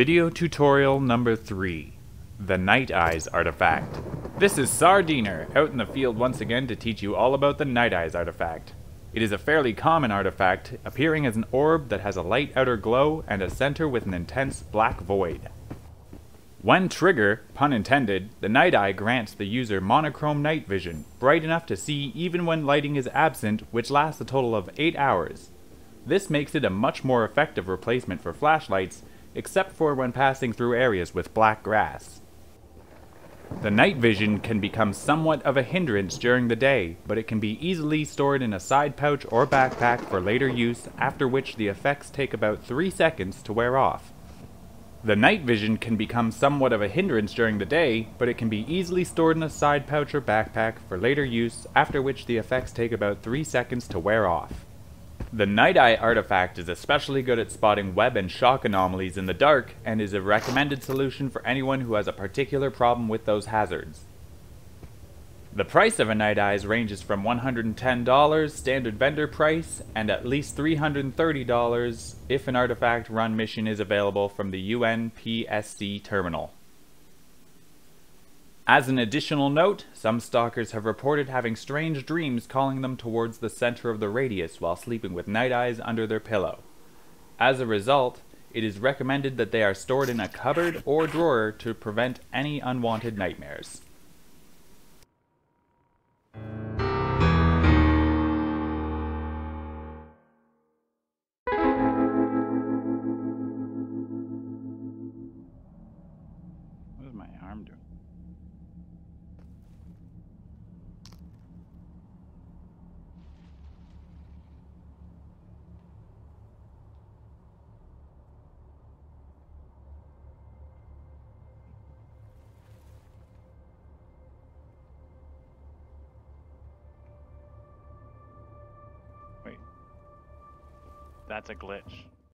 Video tutorial number 3 The Night Eyes Artifact. This is CzarDeaner, out in the field once again to teach you all about the Night Eyes Artifact. It is a fairly common artifact, appearing as an orb that has a light outer glow and a center with an intense black void. When trigger, pun intended, the Night Eye grants the user monochrome night vision, bright enough to see even when lighting is absent, which lasts a total of 8 hours. This makes it a much more effective replacement for flashlights, except for when passing through areas with black grass. The night vision can become somewhat of a hindrance during the day, but it can be easily stored in a side pouch or backpack for later use, after which the effects take about 3 seconds to wear off. The night vision can become somewhat of a hindrance during the day, but it can be easily stored in a side pouch or backpack for later use, after which the effects take about 3 seconds to wear off. The Night Eye artifact is especially good at spotting web and shock anomalies in the dark, and is a recommended solution for anyone who has a particular problem with those hazards. The price of a Night Eyes ranges from $110 standard vendor price and at least $330 if an artifact run mission is available from the UNPSC terminal. As an additional note, some stalkers have reported having strange dreams calling them towards the center of the radius while sleeping with night eyes under their pillow. As a result, it is recommended that they are stored in a cupboard or drawer to prevent any unwanted nightmares. That's a glitch.